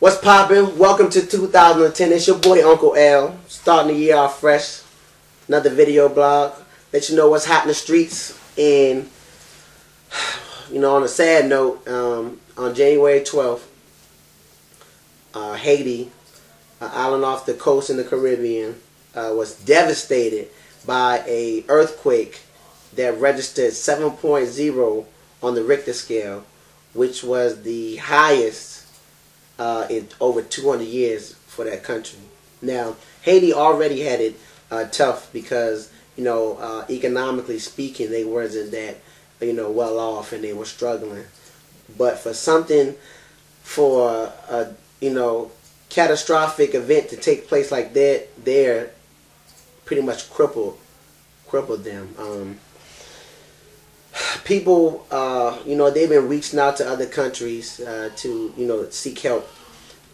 What's poppin'? Welcome to 2010. It's your boy Uncle L. Starting the year off fresh. Another video blog. Let you know what's hot in the streets. And, you know, on a sad note, um, on January 12th, uh, Haiti, an island off the coast in the Caribbean, uh, was devastated by a earthquake that registered 7.0 on the Richter scale, which was the highest uh, in over 200 years for that country. Now, Haiti already had it uh, tough because, you know, uh, economically speaking, they wasn't that, you know, well off and they were struggling. But for something, for a, you know, catastrophic event to take place like that, they're pretty much crippled, crippled them. Um, people, uh, you know, they've been reaching out to other countries uh, to, you know, seek help.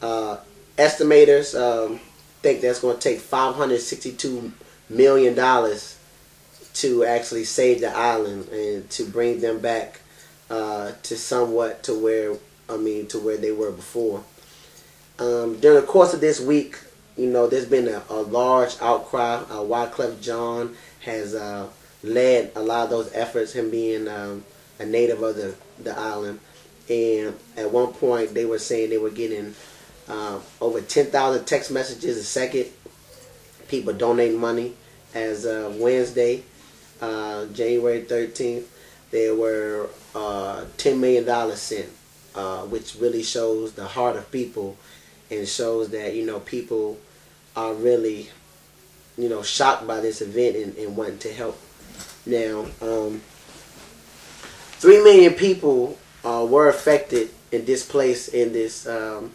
Uh, estimators um, think that's going to take 562 million dollars to actually save the island and to bring them back uh, to somewhat to where I mean to where they were before. Um, during the course of this week, you know, there's been a, a large outcry. Uh, Wyclef Jean has uh, led a lot of those efforts, him being um, a native of the, the island. And at one point, they were saying they were getting uh, over 10,000 text messages a second. People donating money. As of Wednesday, uh, January 13th, there were uh, $10 million sent, uh, which really shows the heart of people and shows that, you know, people are really, you know, shocked by this event and, and wanting to help now, um, three million people uh, were affected and displaced in this, um,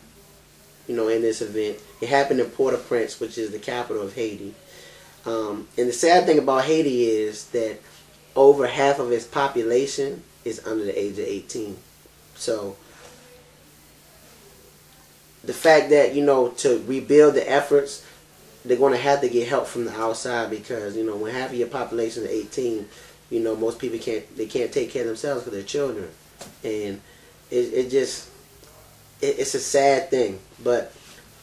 you know, in this event. It happened in Port-au-Prince, which is the capital of Haiti. Um, and the sad thing about Haiti is that over half of its population is under the age of 18. So the fact that you know to rebuild the efforts they're going to have to get help from the outside because you know when half of your population is 18, you know most people can't they can't take care of themselves for their children, and it, it just it, it's a sad thing. But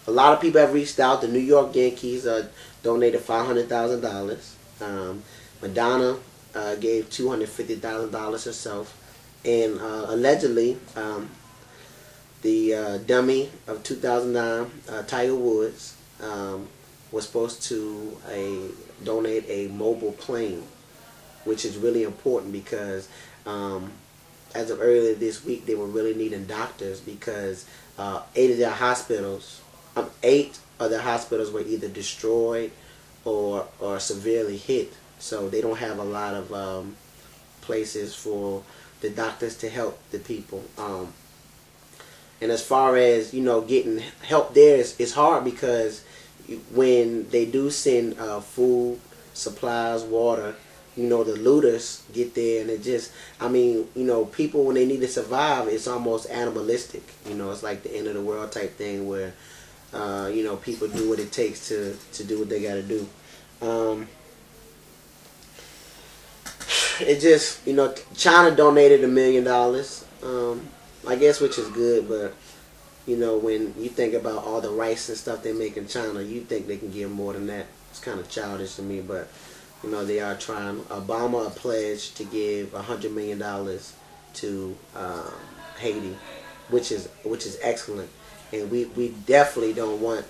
a lot of people have reached out. The New York Yankees uh, donated five hundred thousand um, dollars. Madonna uh, gave two hundred fifty thousand dollars herself, and uh, allegedly. Um, the uh, dummy of 2009, uh, Tiger Woods, um, was supposed to a donate a mobile plane, which is really important because um, as of earlier this week, they were really needing doctors because uh, eight of their hospitals, um, eight of their hospitals were either destroyed or or severely hit. So they don't have a lot of um, places for the doctors to help the people. Um, and as far as you know, getting help there is, is hard because when they do send uh, food, supplies, water, you know, the looters get there and it just, I mean, you know, people when they need to survive, it's almost animalistic. You know, it's like the end of the world type thing where, uh, you know, people do what it takes to, to do what they got to do. Um, it just, you know, China donated a million dollars, um, I guess, which is good, but you know, when you think about all the rice and stuff they make in China, you think they can give more than that. It's kind of childish to me, but you know they are trying. Obama pledged to give a hundred million dollars to um, Haiti, which is which is excellent, and we we definitely don't want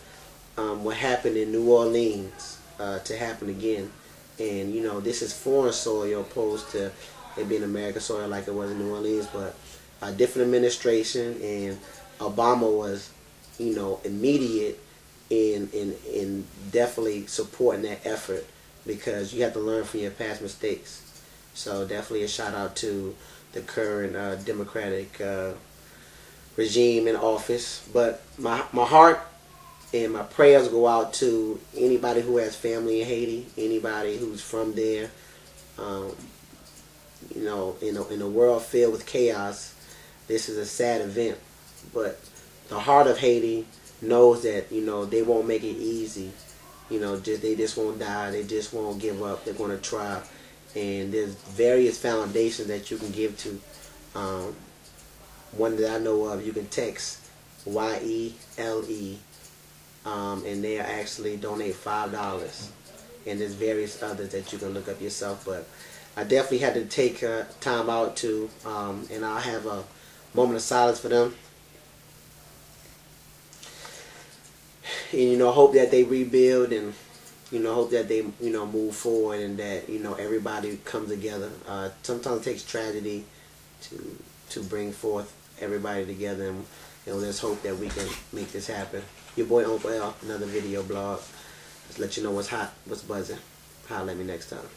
um, what happened in New Orleans uh, to happen again. And you know this is foreign soil opposed to it being American soil like it was in New Orleans, but a different administration and Obama was, you know, immediate in in in definitely supporting that effort because you have to learn from your past mistakes. So definitely a shout out to the current uh, Democratic uh, regime in office. But my my heart and my prayers go out to anybody who has family in Haiti, anybody who's from there. Um, you know, in a, in a world filled with chaos, this is a sad event but the heart of Haiti knows that you know they won't make it easy. You know, just they just won't die. They just won't give up. They're going to try. And there's various foundations that you can give to. Um, one that I know of, you can text Y E L E, um, and they'll actually donate five dollars, and there's various others that you can look up yourself. But I definitely had to take uh, time out to, um, and I'll have a moment of silence for them. And you know, hope that they rebuild and you know, hope that they, you know, move forward and that, you know, everybody comes together. Uh, sometimes it takes tragedy to to bring forth everybody together and, you know, let's hope that we can make this happen. Your boy Uncle L, another video blog. Let's let you know what's hot, what's buzzing. Holler at me next time.